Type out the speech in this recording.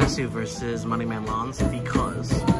Casu versus Moneyman Lawns because